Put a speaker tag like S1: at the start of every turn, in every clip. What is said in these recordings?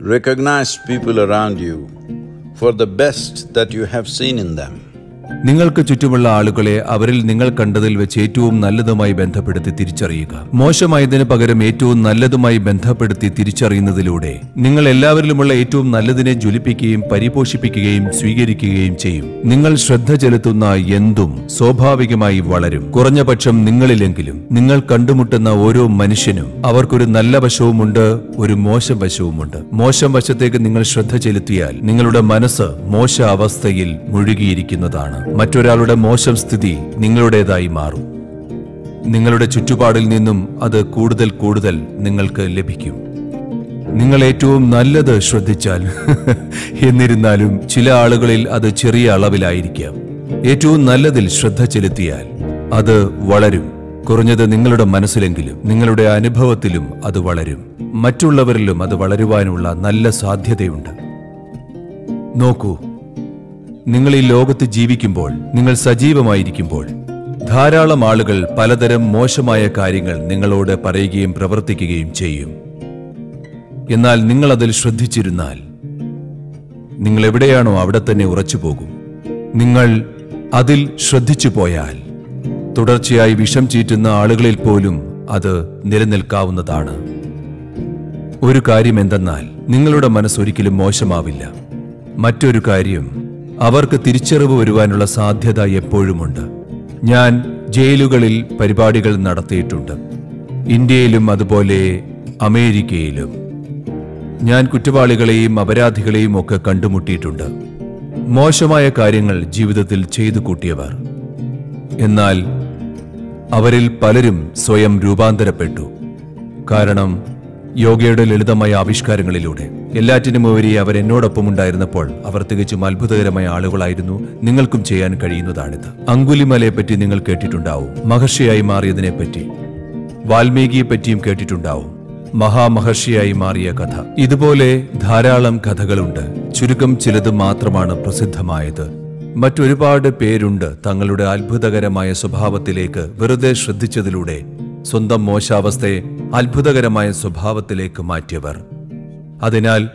S1: Recognize people around you for the best that you have seen in them.
S2: നിങ്ങൾക്ക് ചുറ്റുമുള്ള ആളുകളെ അവരിൽ നിങ്ങൾ കണ്ടതിൽ വെച്ച് ഏറ്റവും നല്ലതുമായി ബന്ധപ്പെടുത്തി തിരിച്ചറിയുക. മോശമായതിന് പകരം ഏറ്റവും നല്ലതുമായി ബന്ധപ്പെടുത്തി തിരിച്ചറിയുന്നതിലൂടെ നിങ്ങൾ എല്ലാവരിലുമുള്ള ഏറ്റവും നല്ലതിനെ ജ്വലിപ്പിക്കുകയും പരിപോഷിപ്പിക്കുകയും സ്വീകരിക്കുകയും ചെയ്യും. നിങ്ങൾ ശ്രദ്ധ ചെലുത്തുന്ന എന്തും സ്വാഭാവികമായി വളരും. കുറഞ്ഞപക്ഷം നിങ്ങളിലെങ്കിലും നിങ്ങൾ കണ്ടുമുട്ടുന്ന ഓരോ മനുഷ്യനും അവർക്കൊരു നല്ല വശവുമുണ്ട് ഒരു മോശം വശവുമുണ്ട്. മോശം വശത്തേക്ക് നിങ്ങൾ ശ്രദ്ധ ചെലുത്തിയാൽ നിങ്ങളുടെ മനസ്സ് മോശ അവസ്ഥയിൽ മുഴുകിയിരിക്കുന്നതാണ്. മറ്റൊരാളുടെ മോശം സ്ഥിതി നിങ്ങളുടേതായി മാറും. നിങ്ങളുടെ ചുറ്റുപാടിൽ നിന്നും അത് കൂടുതൽ കൂടുതൽ നിങ്ങൾക്ക് ലഭിക്കും. നിങ്ങൾ ഏറ്റവും നല്ലത് ശ്രദ്ധിച്ചാൽ എന്നിരുന്നാലും ചില ആളുകളിൽ അത് ചെറിയ അളവിലായിരിക്കാം. ഏറ്റവും നല്ലതിൽ ശ്രദ്ധ ചെലുത്തിയാൽ അത് വളരും. കുറഞ്ഞത് നിങ്ങളുടെ മനസ്സിലെങ്കിലും നിങ്ങളുടെ അനുഭവത്തിലും അത് വളരും. മറ്റുള്ളവരിലും അത് വളരുവാനുള്ള നല്ല സാധ്യതയുണ്ട്. നോക്കൂ നിങ്ങൾ ഈ ലോകത്ത് ജീവിക്കുമ്പോൾ നിങ്ങൾ സജീവമായിരിക്കുമ്പോൾ ധാരാളം ആളുകൾ പലതരം മോശമായ കാര്യങ്ങൾ നിങ്ങളോട് പറയുകയും പ്രവർത്തിക്കുകയും ചെയ്യും. എന്നാൽ നിങ്ങൾ അതിൽ ശ്രദ്ധിച്ചിരുന്നാൽ നിങ്ങൾ എവിടെയാണോ അവിടെ തന്നെ ഉറച്ചു പോകും. നിങ്ങൾ അതിൽ ശ്രദ്ധിച്ചു പോയാൽ തുടർച്ചയായി വിഷം ചീറ്റുന്ന ആളുകളിൽ പോലും അത് നിലനിൽക്കാവുന്നതാണ്. ഒരു കാര്യം എന്തെന്നാൽ നിങ്ങളുടെ മനസ്സൊരിക്കലും മോശമാവില്ല. മറ്റൊരു കാര്യം അവർക്ക് തിരിച്ചറിവ് വരുവാനുള്ള സാധ്യത എപ്പോഴുമുണ്ട്. ഞാൻ ജയിലുകളിൽ പരിപാടികൾ നടത്തിയിട്ടുണ്ട്. ഇന്ത്യയിലും അതുപോലെ അമേരിക്കയിലും. ഞാൻ കുറ്റവാളികളെയും അപരാധികളെയും ഒക്കെ കണ്ടുമുട്ടിയിട്ടുണ്ട്. മോശമായ കാര്യങ്ങൾ ജീവിതത്തിൽ ചെയ്തു കൂട്ടിയവർ. എന്നാൽ അവരിൽ പലരും സ്വയം രൂപാന്തരപ്പെട്ടു. കാരണം യോഗയുടെ ലളിതമായ ആവിഷ്കാരങ്ങളിലൂടെ. എല്ലാറ്റിനും ഉപരി അവർ എന്നോടൊപ്പം ഉണ്ടായിരുന്നപ്പോൾ അവർ തികച്ചും അത്ഭുതകരമായ ആളുകളായിരുന്നു നിങ്ങൾക്കും ചെയ്യാൻ കഴിയുന്നതാണിത്. അങ്കുലിമലയെ പറ്റി നിങ്ങൾ കേട്ടിട്ടുണ്ടാവും. മഹർഷിയായി മാറിയതിനെപ്പറ്റി പറ്റി. വാൽമീകിയെ പറ്റിയും കേട്ടിട്ടുണ്ടാവും. മഹാമഹർഷിയായി മാറിയ കഥ. ഇതുപോലെ ധാരാളം കഥകളുണ്ട്. ചുരുക്കം ചിലത് മാത്രമാണ് പ്രസിദ്ധമായത്. മറ്റൊരുപാട് പേരുണ്ട് തങ്ങളുടെ അത്ഭുതകരമായ സ്വഭാവത്തിലേക്ക് വെറുതെ ശ്രദ്ധിച്ചതിലൂടെ സ്വന്തം മോശാവസ്ഥയെ അത്ഭുതകരമായ സ്വഭാവത്തിലേക്ക് മാറ്റിയവർ. അതിനാൽ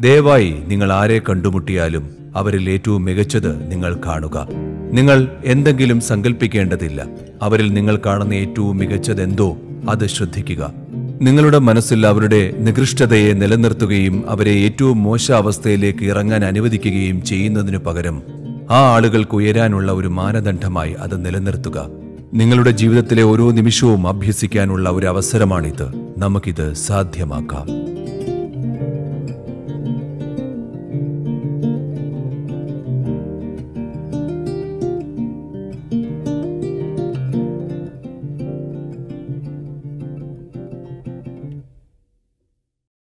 S2: ദയവായി നിങ്ങൾ ആരെ കണ്ടുമുട്ടിയാലും അവരിൽ ഏറ്റവും മികച്ചത് നിങ്ങൾ കാണുക. നിങ്ങൾ എന്തെങ്കിലും സങ്കല്പിക്കേണ്ടതില്ല അവരിൽ നിങ്ങൾ കാണുന്ന ഏറ്റവും മികച്ചത് എന്തോ അത് ശ്രദ്ധിക്കുക. നിങ്ങളുടെ മനസ്സിൽ അവരുടെ നികൃഷ്ടതയെ നിലനിർത്തുകയും അവരെ ഏറ്റവും മോശ അവസ്ഥയിലേക്ക് ഇറങ്ങാൻ അനുവദിക്കുകയും ചെയ്യുന്നതിനു പകരം ആ ആളുകൾക്ക് ഉയരാനുള്ള ഒരു മാനദണ്ഡമായി അത് നിലനിർത്തുക. നിങ്ങളുടെ ജീവിതത്തിലെ ഓരോ നിമിഷവും അഭ്യസിക്കാനുള്ള ഒരു അവസരമാണിത്. നമുക്കിത് സാധ്യമാക്കാം.